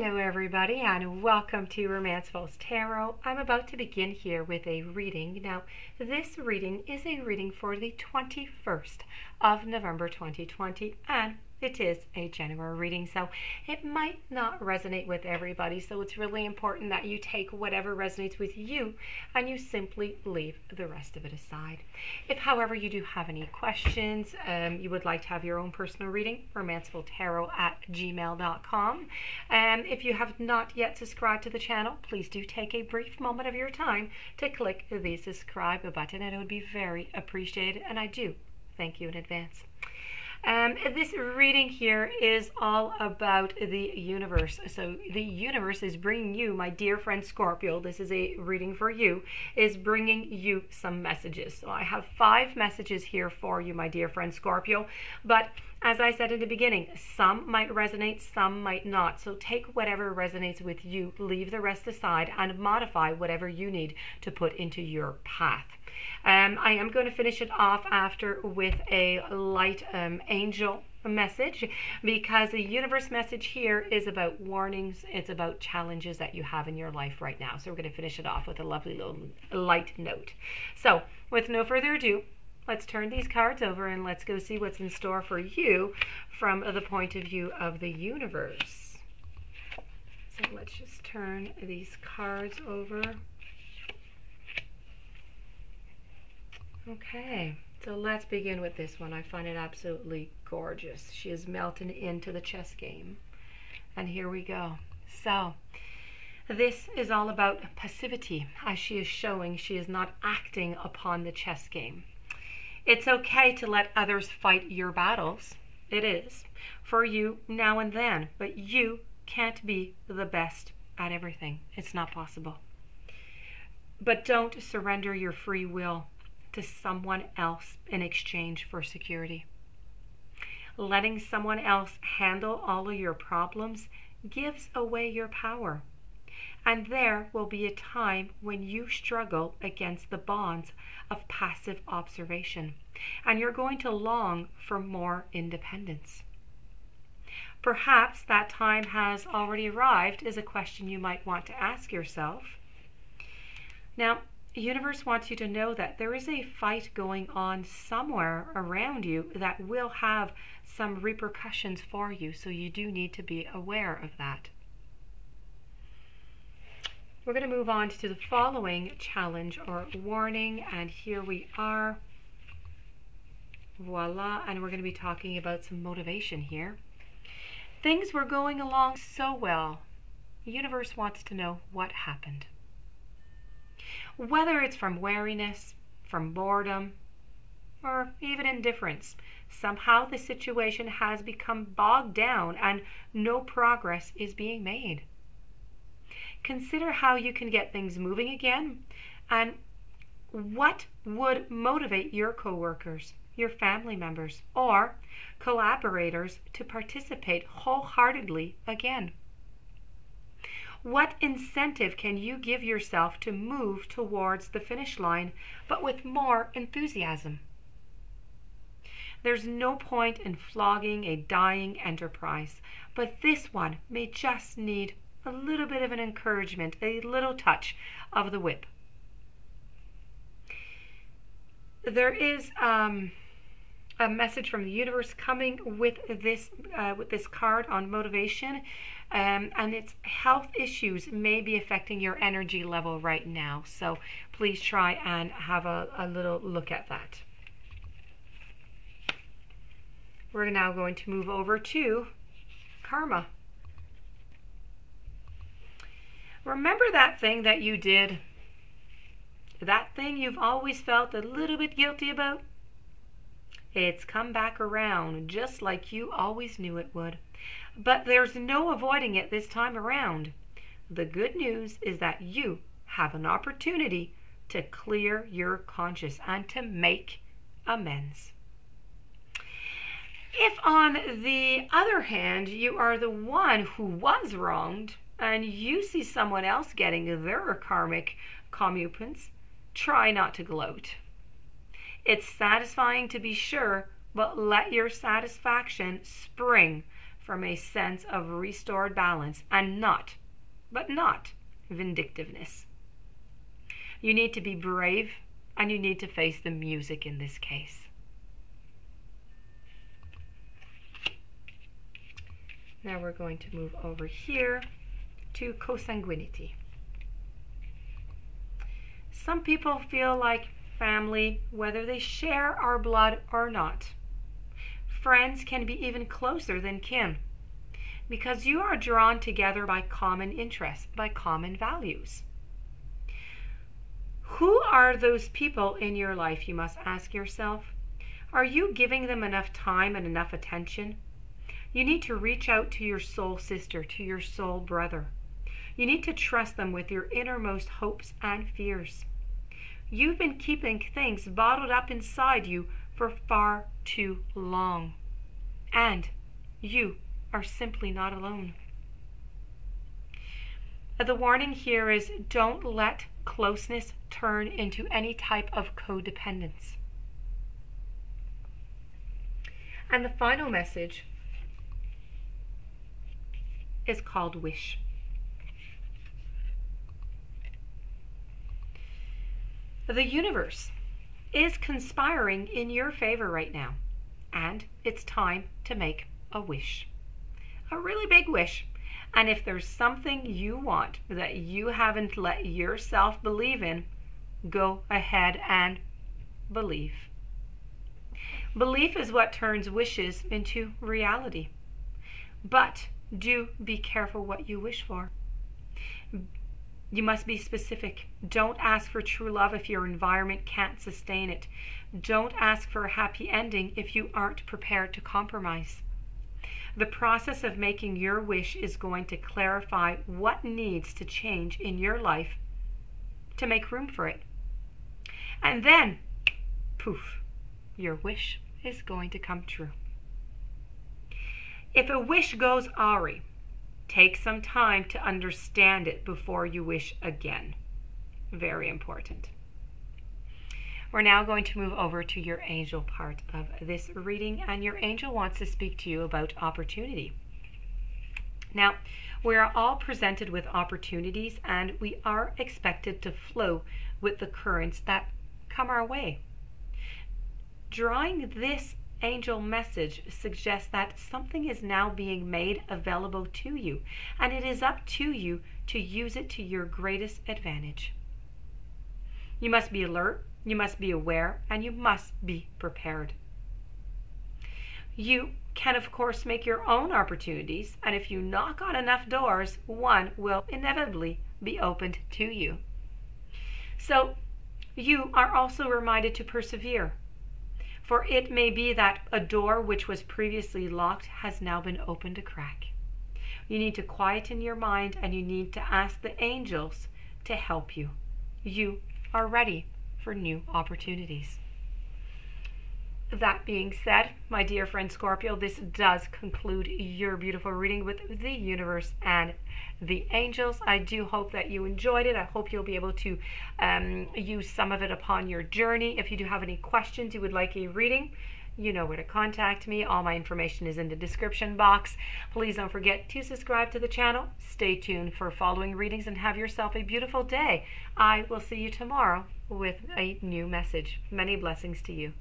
Hello, everybody, and welcome to Romancefull's Tarot. I'm about to begin here with a reading. Now, this reading is a reading for the 21st of November 2020, and it is a general reading, so it might not resonate with everybody. So it's really important that you take whatever resonates with you and you simply leave the rest of it aside. If, however, you do have any questions, um, you would like to have your own personal reading, romancefulltarot at gmail.com. And um, if you have not yet subscribed to the channel, please do take a brief moment of your time to click the subscribe button, and it would be very appreciated. And I do thank you in advance. Um, this reading here is all about the universe. So the universe is bringing you, my dear friend Scorpio, this is a reading for you, is bringing you some messages. So I have five messages here for you, my dear friend Scorpio. But as I said in the beginning, some might resonate, some might not. So take whatever resonates with you, leave the rest aside, and modify whatever you need to put into your path. Um, I am going to finish it off after with a light um, angel message because the universe message here is about warnings. It's about challenges that you have in your life right now. So we're going to finish it off with a lovely little light note. So with no further ado let's turn these cards over and let's go see what's in store for you from the point of view of the universe. So let's just turn these cards over Okay, so let's begin with this one. I find it absolutely gorgeous. She is melting into the chess game. And here we go. So, this is all about passivity. As she is showing, she is not acting upon the chess game. It's okay to let others fight your battles. It is. For you now and then. But you can't be the best at everything. It's not possible. But don't surrender your free will to someone else in exchange for security. Letting someone else handle all of your problems gives away your power. And there will be a time when you struggle against the bonds of passive observation, and you're going to long for more independence. Perhaps that time has already arrived, is a question you might want to ask yourself. Now, the universe wants you to know that there is a fight going on somewhere around you that will have some repercussions for you, so you do need to be aware of that. We're going to move on to the following challenge or warning, and here we are. Voila, and we're going to be talking about some motivation here. Things were going along so well. The universe wants to know what happened whether it's from weariness, from boredom, or even indifference. Somehow the situation has become bogged down and no progress is being made. Consider how you can get things moving again and what would motivate your coworkers, your family members, or collaborators to participate wholeheartedly again. What incentive can you give yourself to move towards the finish line, but with more enthusiasm? There's no point in flogging a dying enterprise, but this one may just need a little bit of an encouragement, a little touch of the whip. There is um, a message from the universe coming with this uh, with this card on motivation um, and its health issues may be affecting your energy level right now. So please try and have a, a little look at that. We're now going to move over to karma. Remember that thing that you did that thing you've always felt a little bit guilty about it's come back around just like you always knew it would. But there's no avoiding it this time around. The good news is that you have an opportunity to clear your conscience and to make amends. If, on the other hand, you are the one who was wronged and you see someone else getting their karmic comeuppance, try not to gloat. It's satisfying to be sure, but let your satisfaction spring from a sense of restored balance and not, but not, vindictiveness. You need to be brave and you need to face the music in this case. Now we're going to move over here to consanguinity. Some people feel like family, whether they share our blood or not. Friends can be even closer than kin because you are drawn together by common interests, by common values. Who are those people in your life, you must ask yourself? Are you giving them enough time and enough attention? You need to reach out to your soul sister, to your soul brother. You need to trust them with your innermost hopes and fears. You've been keeping things bottled up inside you for far too long. And you are simply not alone. The warning here is don't let closeness turn into any type of codependence. And the final message is called wish. The universe is conspiring in your favor right now, and it's time to make a wish. A really big wish. And if there's something you want that you haven't let yourself believe in, go ahead and believe. Belief is what turns wishes into reality. But do be careful what you wish for. You must be specific. Don't ask for true love if your environment can't sustain it. Don't ask for a happy ending if you aren't prepared to compromise. The process of making your wish is going to clarify what needs to change in your life to make room for it. And then, poof, your wish is going to come true. If a wish goes awry, Take some time to understand it before you wish again. Very important. We're now going to move over to your angel part of this reading, and your angel wants to speak to you about opportunity. Now, we are all presented with opportunities, and we are expected to flow with the currents that come our way. Drawing this angel message suggests that something is now being made available to you, and it is up to you to use it to your greatest advantage. You must be alert, you must be aware, and you must be prepared. You can, of course, make your own opportunities, and if you knock on enough doors, one will inevitably be opened to you. So, you are also reminded to persevere for it may be that a door which was previously locked has now been opened a crack. You need to quieten your mind and you need to ask the angels to help you. You are ready for new opportunities. That being said, my dear friend Scorpio, this does conclude your beautiful reading with the universe and the angels. I do hope that you enjoyed it. I hope you'll be able to um, use some of it upon your journey. If you do have any questions, you would like a reading, you know where to contact me. All my information is in the description box. Please don't forget to subscribe to the channel. Stay tuned for following readings and have yourself a beautiful day. I will see you tomorrow with a new message. Many blessings to you.